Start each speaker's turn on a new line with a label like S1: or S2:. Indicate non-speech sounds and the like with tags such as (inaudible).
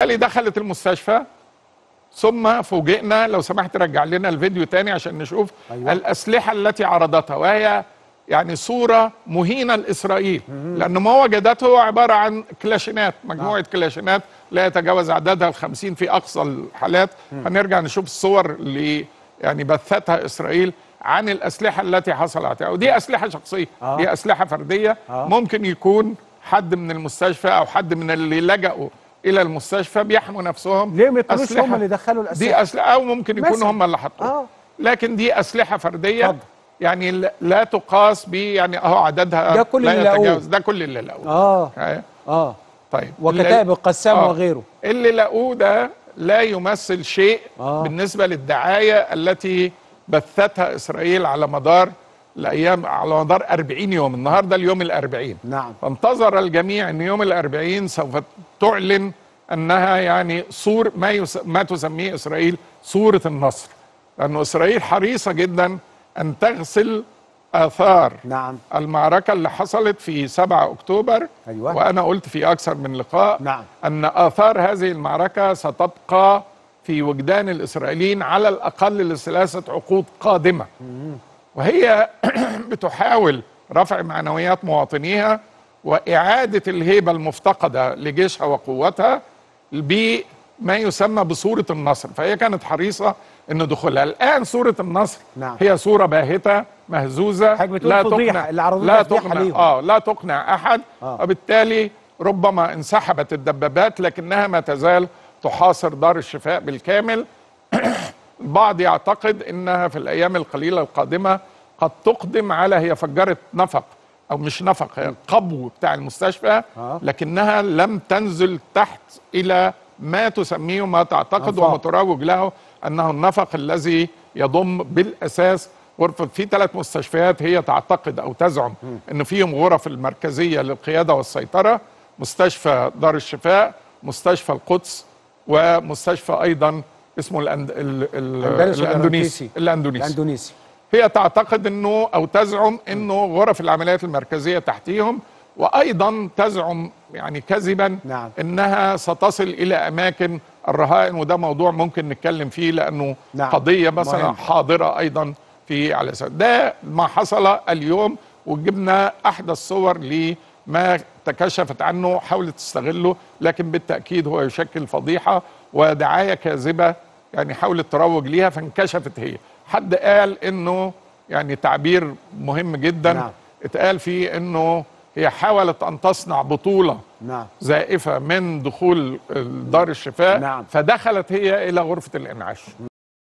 S1: بالتالي دخلت المستشفى ثم فوجئنا لو سمحت رجع لنا الفيديو تاني عشان نشوف
S2: أيوة.
S1: الأسلحة التي عرضتها وهي يعني صورة مهينة لإسرائيل. لأن ما وجدته عبارة عن كلاشينات مجموعة كلاشينات لا يتجاوز عددها الخمسين في أقصى الحالات. هنرجع نشوف الصور اللي يعني بثتها إسرائيل عن الأسلحة التي حصلت. عليها ودي أسلحة شخصية
S2: آه.
S1: دي أسلحة فردية.
S2: آه.
S1: ممكن يكون حد من المستشفى أو حد من اللي لجأوا إلى المستشفى بيحموا نفسهم
S2: ليه ما
S1: أسلحة.
S2: هم اللي دخلوا
S1: دي
S2: الأسلحة
S1: أسلحة أو ممكن يكونوا. هم اللي حطوها
S2: آه.
S1: لكن دي أسلحة فردية
S2: اتفضل.
S1: يعني لا- تقاس ب يعني أهو عددها
S2: ده كل
S1: لا
S2: اللي.
S1: يتجاوز ده كل اللي لقوه
S2: آه
S1: آه.
S2: آه
S1: طيب
S2: وكتائب القسام
S1: آه.
S2: وغيره
S1: اللي لقوه ده لا يمثل شيء
S2: آه.
S1: بالنسبة للدعاية التي بثتها إسرائيل على مدار الأيام على مدار 40 يوم النهاردة اليوم الأربعين
S2: نعم
S1: فانتظر الجميع أن يوم الأربعين سوف تعلن أنها يعني صور ما, يس... ما تسميه إسرائيل صورة النصر. لأن إسرائيل حريصة جدا أن تغسل آثار
S2: نعم.
S1: المعركة اللي حصلت في 7 أكتوبر.
S2: أيوة.
S1: وأنا قلت في أكثر من لقاء
S2: نعم.
S1: أن آثار هذه المعركة ستبقى في وجدان الإسرائيليين على الأقل لثلاثة عقود قادمة. وهي (clears throat) بتحاول رفع معنويات مواطنيها وإعادة الهيبة المفتقدة لجيشها وقوتها بما يسمى بصورة النصر فهي كانت حريصة أن دخولها الآن صورة النصر
S2: نعم.
S1: هي صورة باهتة مهزوزة
S2: حضرتك بتقول فضيحة، اللي عرضوها
S1: لا تقنع. آه لا تقنع أحد
S2: آه.
S1: وبالتالي ربما انسحبت الدبابات لكنها ما تزال تحاصر دار الشفاء بالكامل (coughs) البعض يعتقد إنها في الأيام القليلة القادمة قد تقدم على هي فجرت نفق أو مش نفق هي قبو بتاع المستشفى. لكنها لم تنزل تحت إلى ما تسميه ما تعتقد. وما تروج له أنه النفق الذي يضم بالأساس غرفة في ثلاث مستشفيات هي تعتقد أو تزعم إن فيهم غرف المركزية للقيادة والسيطرة مستشفى دار الشفاء مستشفى القدس ومستشفى أيضا اسمه الأند... ال... ال...
S2: الأندونيسي؟
S1: الأندونيسي
S2: الأندونيسي
S1: هي تعتقد إنه أو تزعم إنه غرف العمليات المركزية تحتيهم وأيضا تزعم يعني كذبا
S2: نعم.
S1: إنها ستصل إلى أماكن الرهائن وده موضوع ممكن نتكلم فيه لأنه
S2: نعم.
S1: قضية مثلا
S2: مهم.
S1: حاضرة أيضا في على سبيل ده ما حصل اليوم وجبنا احدث صور لما تكشفت عنه حاولت تستغله لكن بالتأكيد هو يشكل فضيحة ودعاية كاذبة يعني حاولت تروج ليها فانكشفت هي حد قال إنه يعني تعبير مهم جدا
S2: نعم.
S1: اتقال فيه إنه هي حاولت أن تصنع بطولة
S2: نعم
S1: زائفة من دخول دار الشفاء
S2: نعم.
S1: فدخلت هي إلى غرفة الإنعاش